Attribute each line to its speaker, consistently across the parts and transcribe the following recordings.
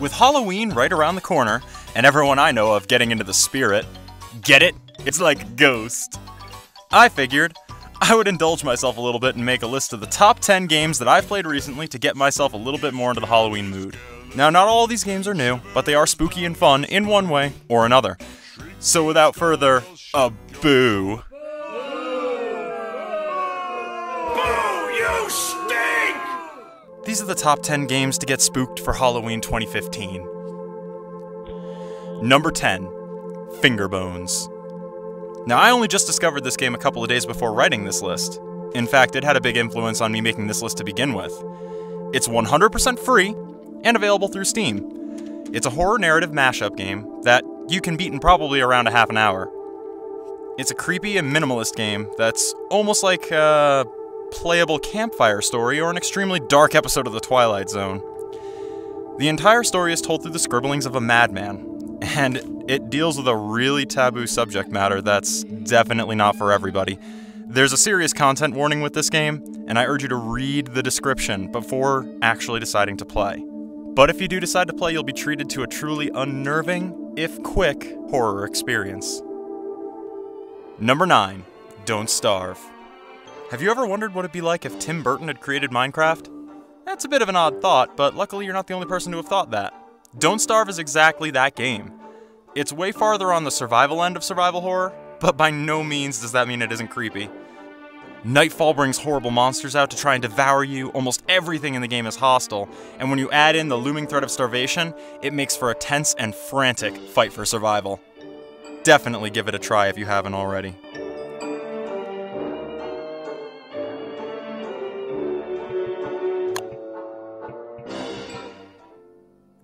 Speaker 1: With Halloween right around the corner, and everyone I know of getting into the spirit, get it? It's like Ghost. I figured I would indulge myself a little bit and make a list of the top 10 games that I've played recently to get myself a little bit more into the Halloween mood. Now, not all these games are new, but they are spooky and fun in one way or another. So, without further a
Speaker 2: you
Speaker 1: These are the top 10 games to get spooked for Halloween 2015. Number 10 Fingerbones. Now, I only just discovered this game a couple of days before writing this list. In fact, it had a big influence on me making this list to begin with. It's 100% free and available through Steam. It's a horror narrative mashup game that you can beat in probably around a half an hour. It's a creepy and minimalist game that's almost like a playable campfire story or an extremely dark episode of The Twilight Zone. The entire story is told through the scribblings of a madman, and it deals with a really taboo subject matter that's definitely not for everybody. There's a serious content warning with this game, and I urge you to read the description before actually deciding to play. But if you do decide to play, you'll be treated to a truly unnerving, if quick, horror experience. Number 9 Don't Starve. Have you ever wondered what it'd be like if Tim Burton had created Minecraft? That's a bit of an odd thought, but luckily you're not the only person to have thought that. Don't Starve is exactly that game. It's way farther on the survival end of survival horror, but by no means does that mean it isn't creepy. Nightfall brings horrible monsters out to try and devour you, almost everything in the game is hostile, and when you add in the looming threat of starvation, it makes for a tense and frantic fight for survival. Definitely give it a try if you haven't already.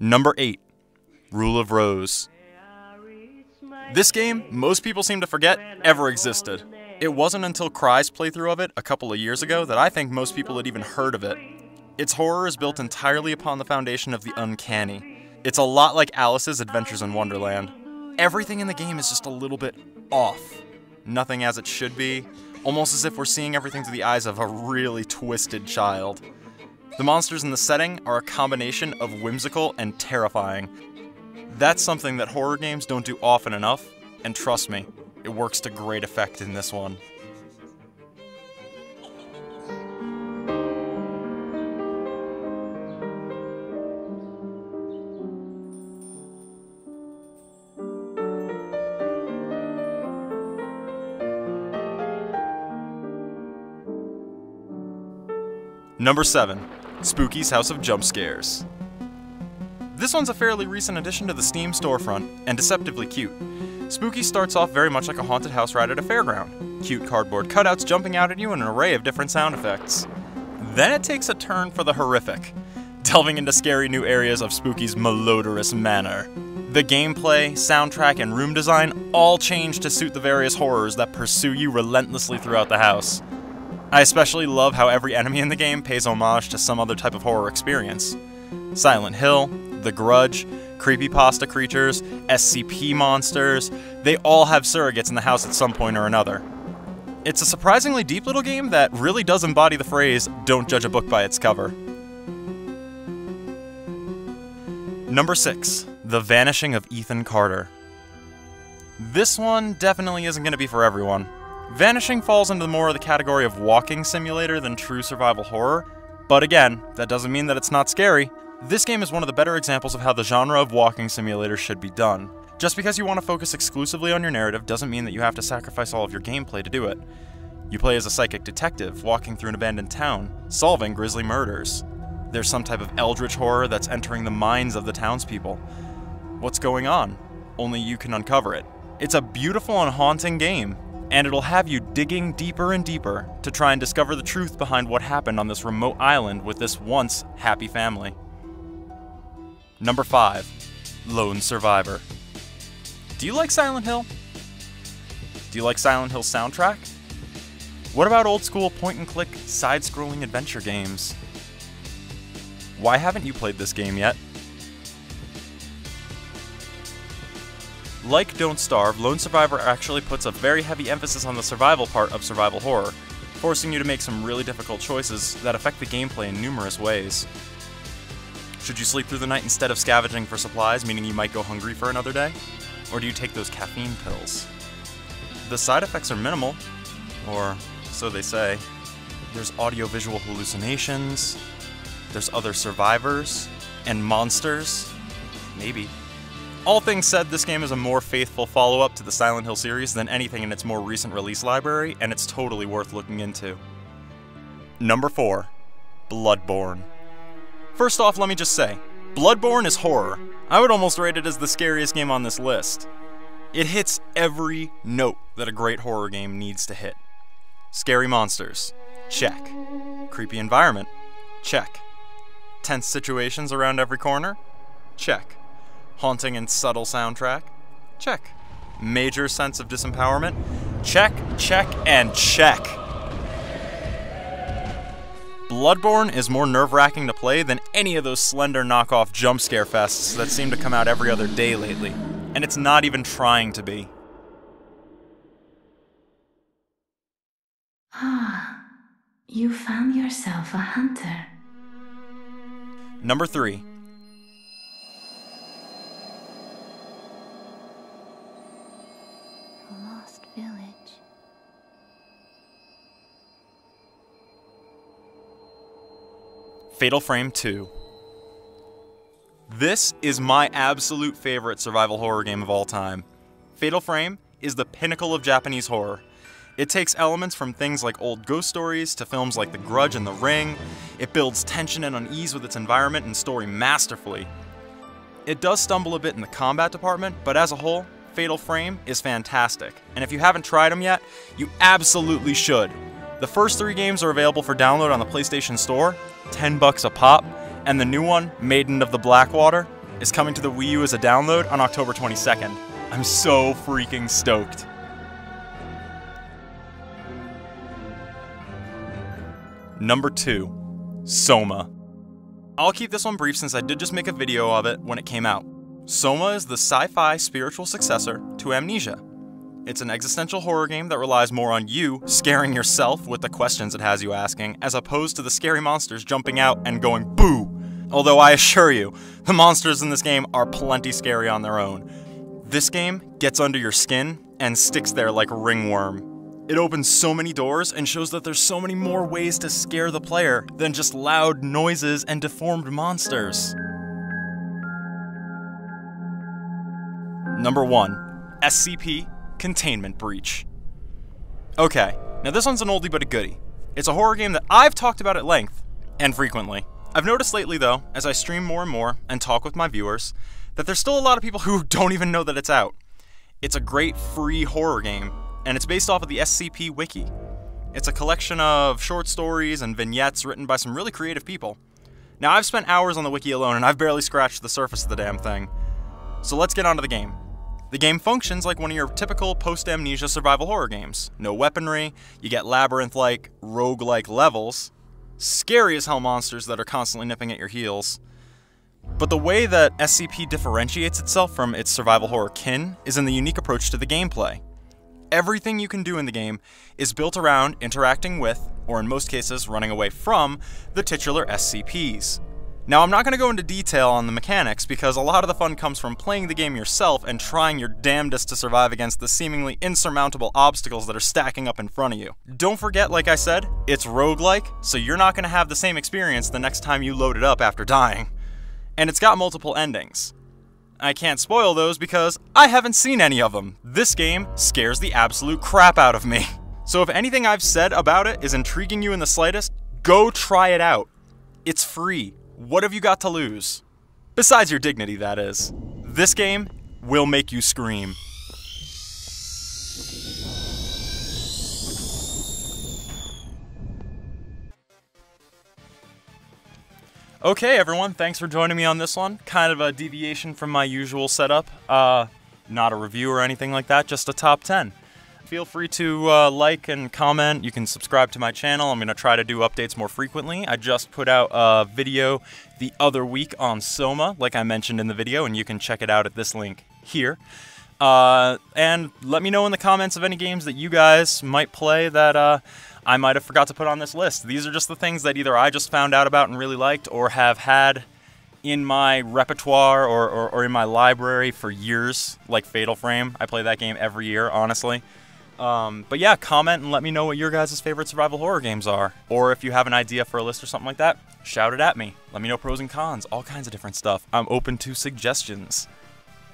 Speaker 1: Number 8 Rule of Rose. This game, most people seem to forget, ever existed. It wasn't until Cry's playthrough of it a couple of years ago that I think most people had even heard of it. Its horror is built entirely upon the foundation of the uncanny. It's a lot like Alice's Adventures in Wonderland. Everything in the game is just a little bit off. Nothing as it should be, almost as if we're seeing everything through the eyes of a really twisted child. The monsters in the setting are a combination of whimsical and terrifying. That's something that horror games don't do often enough, and trust me, it works to great effect in this one. Number 7 Spooky's House of Jump Scares. This one's a fairly recent addition to the Steam storefront, and deceptively cute. Spooky starts off very much like a haunted house ride at a fairground. Cute cardboard cutouts jumping out at you in an array of different sound effects. Then it takes a turn for the horrific, delving into scary new areas of Spooky's malodorous manor. The gameplay, soundtrack, and room design all change to suit the various horrors that pursue you relentlessly throughout the house. I especially love how every enemy in the game pays homage to some other type of horror experience. Silent Hill, The Grudge, creepypasta creatures, SCP monsters, they all have surrogates in the house at some point or another. It's a surprisingly deep little game that really does embody the phrase, don't judge a book by its cover. Number 6 The Vanishing of Ethan Carter. This one definitely isn't going to be for everyone. Vanishing falls into more of the category of walking simulator than true survival horror, but again, that doesn't mean that it's not scary. This game is one of the better examples of how the genre of walking simulator should be done. Just because you want to focus exclusively on your narrative doesn't mean that you have to sacrifice all of your gameplay to do it. You play as a psychic detective walking through an abandoned town, solving grisly murders. There's some type of eldritch horror that's entering the minds of the townspeople. What's going on? Only you can uncover it. It's a beautiful and haunting game, and it'll have you digging deeper and deeper to try and discover the truth behind what happened on this remote island with this once happy family. Number 5 Lone Survivor. Do you like Silent Hill? Do you like Silent Hill's soundtrack? What about old school point and click side scrolling adventure games? Why haven't you played this game yet? Like Don't Starve, Lone Survivor actually puts a very heavy emphasis on the survival part of survival horror, forcing you to make some really difficult choices that affect the gameplay in numerous ways. Should you sleep through the night instead of scavenging for supplies, meaning you might go hungry for another day? Or do you take those caffeine pills? The side effects are minimal, or so they say. There's audiovisual hallucinations, there's other survivors, and monsters. Maybe. All things said, this game is a more faithful follow up to the Silent Hill series than anything in its more recent release library, and it's totally worth looking into. Number 4 Bloodborne. First off, let me just say Bloodborne is horror. I would almost rate it as the scariest game on this list. It hits every note that a great horror game needs to hit. Scary monsters, check. Creepy environment, check. Tense situations around every corner, check haunting and subtle soundtrack? Check. Major sense of disempowerment? Check, check, and check. Bloodborne is more nerve wracking to play than any of those slender knockoff jump scare fests that seem to come out every other day lately. And it's not even trying to be.
Speaker 2: Ah, you found yourself a hunter.
Speaker 1: Number 3 Fatal Frame 2. This is my absolute favorite survival horror game of all time. Fatal Frame is the pinnacle of Japanese horror. It takes elements from things like old ghost stories to films like The Grudge and The Ring. It builds tension and unease with its environment and story masterfully. It does stumble a bit in the combat department, but as a whole, Fatal Frame is fantastic. And if you haven't tried them yet, you absolutely should. The first three games are available for download on the PlayStation Store, 10 bucks a pop, and the new one, Maiden of the Blackwater, is coming to the Wii U as a download on October 22nd. I'm so freaking stoked. Number 2, Soma. I'll keep this one brief since I did just make a video of it when it came out. Soma is the sci fi spiritual successor to Amnesia. It's an existential horror game that relies more on you scaring yourself with the questions it has you asking, as opposed to the scary monsters jumping out and going boo. Although I assure you, the monsters in this game are plenty scary on their own. This game gets under your skin and sticks there like a ringworm. It opens so many doors and shows that there's so many more ways to scare the player than just loud noises and deformed monsters. Number 1 SCP Containment Breach. Okay, now this one's an oldie but a goodie. It's a horror game that I've talked about at length, and frequently. I've noticed lately, though, as I stream more and more and talk with my viewers, that there's still a lot of people who don't even know that it's out. It's a great free horror game, and it's based off of the SCP Wiki. It's a collection of short stories and vignettes written by some really creative people. Now, I've spent hours on the wiki alone, and I've barely scratched the surface of the damn thing. So let's get on to the game. The game functions like one of your typical post amnesia survival horror games. No weaponry, you get labyrinth like, rogue like levels, scary as hell monsters that are constantly nipping at your heels. But the way that SCP differentiates itself from its survival horror kin is in the unique approach to the gameplay. Everything you can do in the game is built around interacting with, or in most cases, running away from, the titular SCPs. Now, I'm not going to go into detail on the mechanics because a lot of the fun comes from playing the game yourself and trying your damnedest to survive against the seemingly insurmountable obstacles that are stacking up in front of you. Don't forget, like I said, it's roguelike, so you're not going to have the same experience the next time you load it up after dying. And it's got multiple endings. I can't spoil those because I haven't seen any of them. This game scares the absolute crap out of me. So if anything I've said about it is intriguing you in the slightest, go try it out. It's free. What have you got to lose? Besides your dignity, that is. This game will make you scream. Okay, everyone, thanks for joining me on this one. Kind of a deviation from my usual setup. Uh, not a review or anything like that, just a top 10 feel free to uh, like and comment. You can subscribe to my channel. I'm going to try to do updates more frequently. I just put out a video the other week on Soma, like I mentioned in the video, and you can check it out at this link here. Uh, and let me know in the comments of any games that you guys might play that uh, I might have forgot to put on this list. These are just the things that either I just found out about and really liked or have had in my repertoire or, or, or in my library for years, like Fatal Frame. I play that game every year, honestly. Um, but yeah, comment and let me know what your guys' favorite survival horror games are. Or if you have an idea for a list or something like that, shout it at me. Let me know pros and cons, all kinds of different stuff. I'm open to suggestions.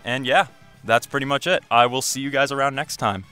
Speaker 1: And yeah, that's pretty much it. I will see you guys around next time.